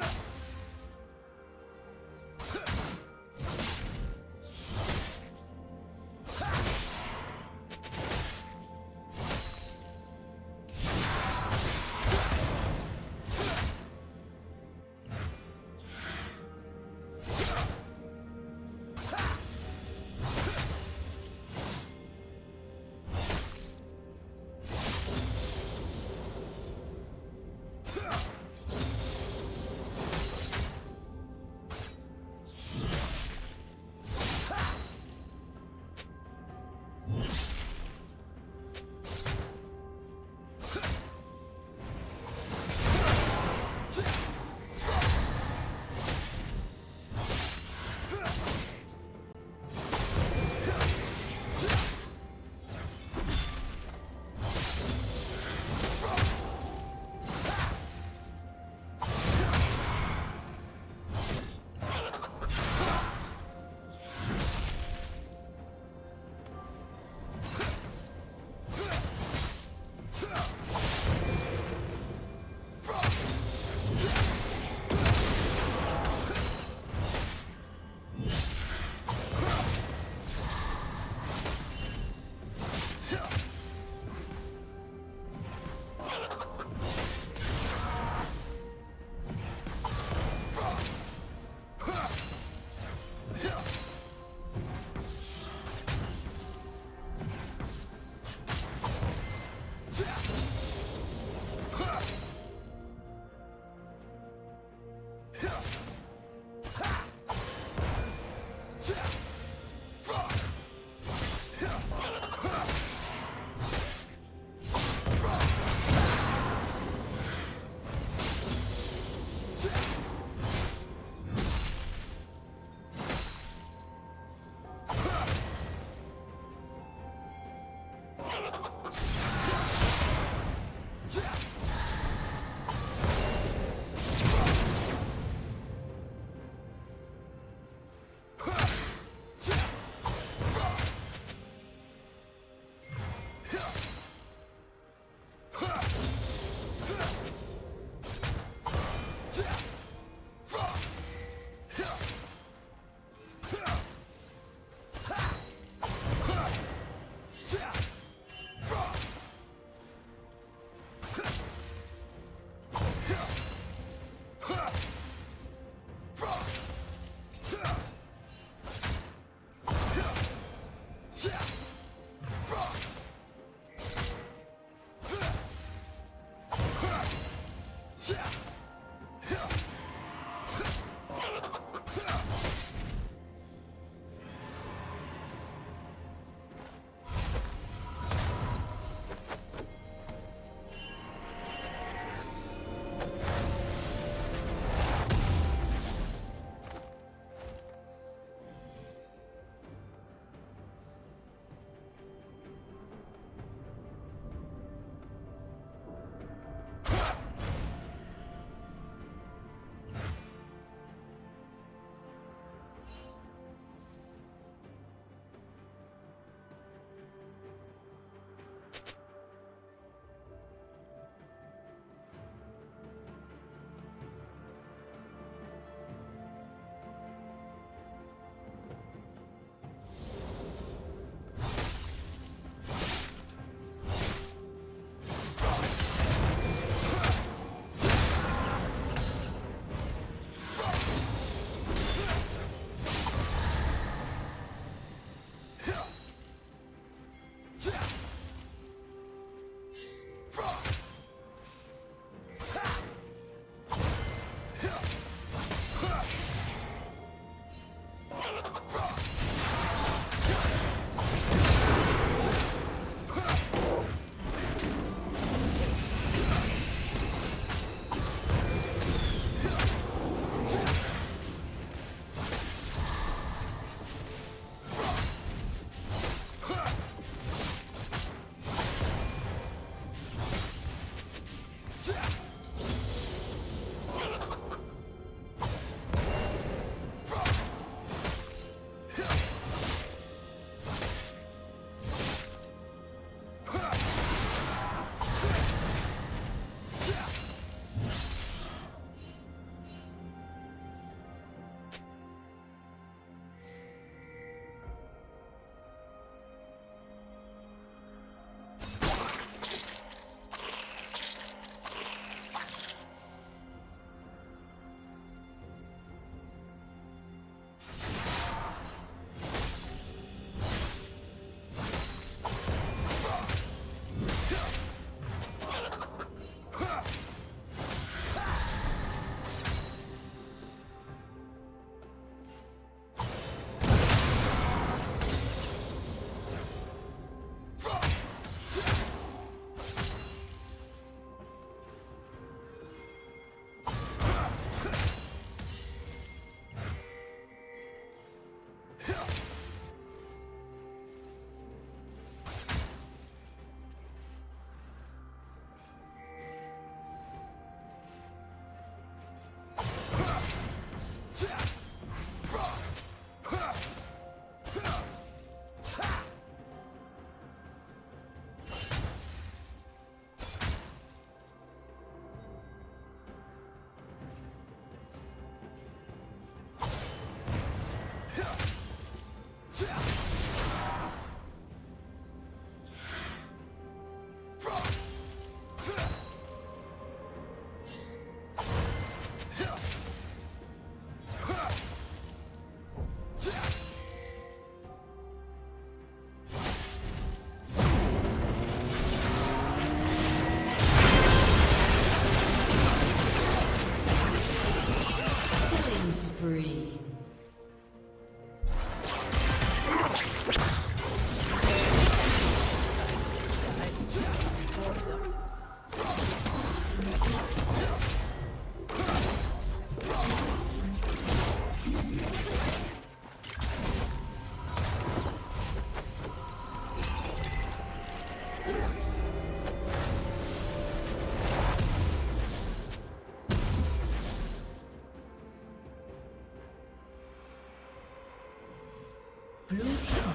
Ugh!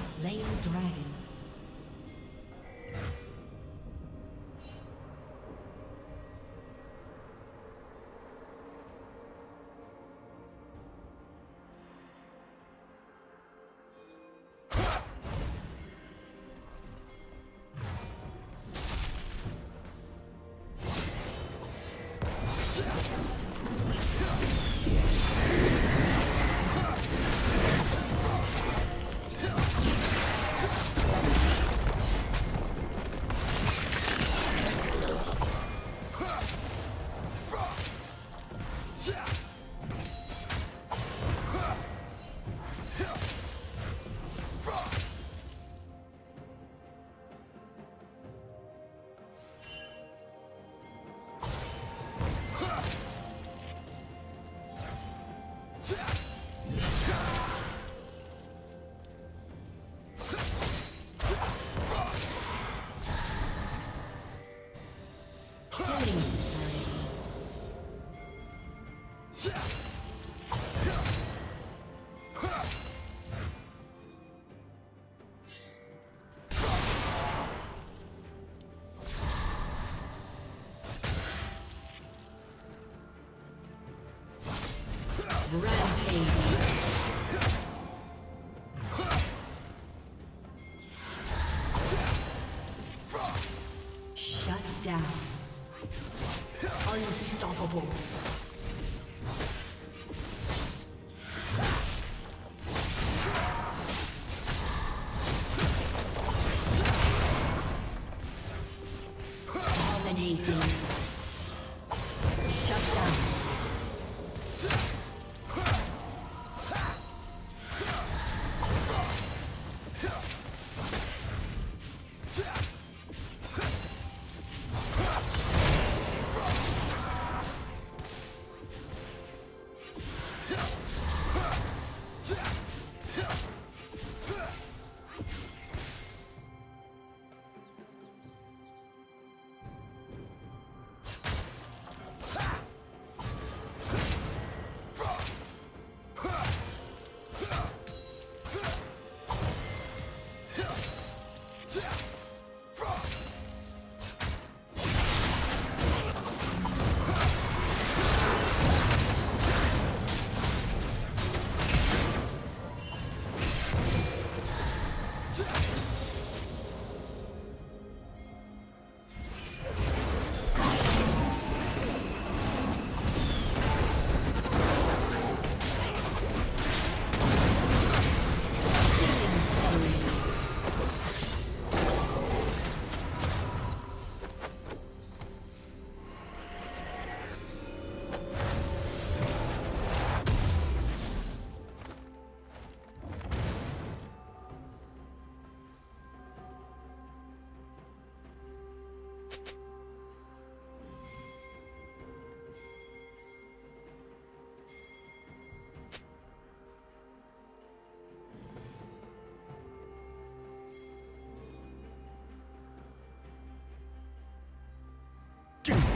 Slain the dragon.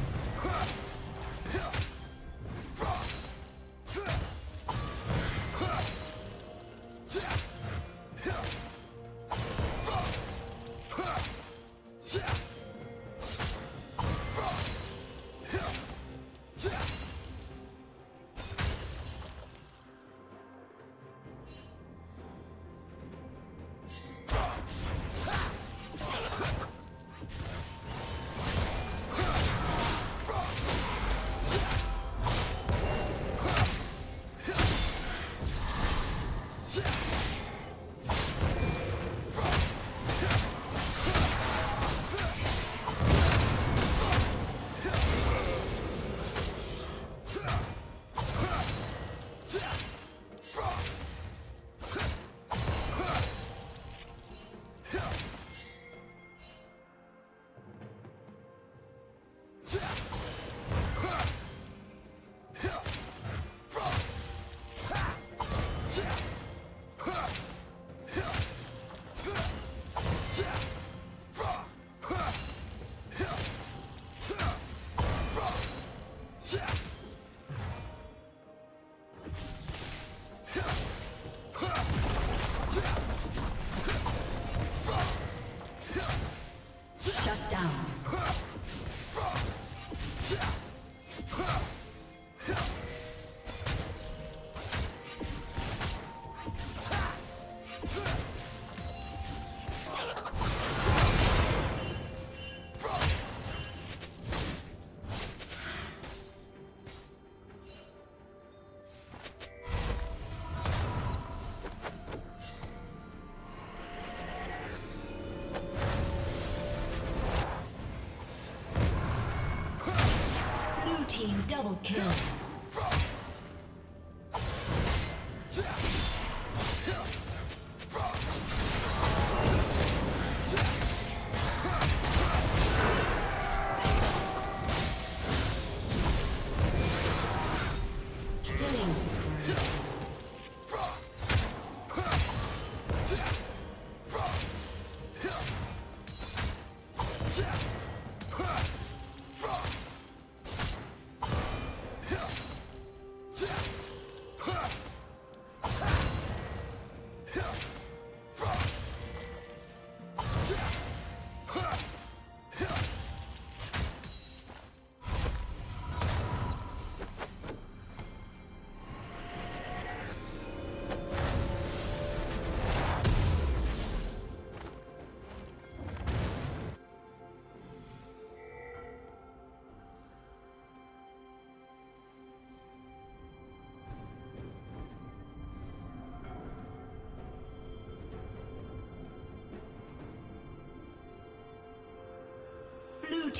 Double kill.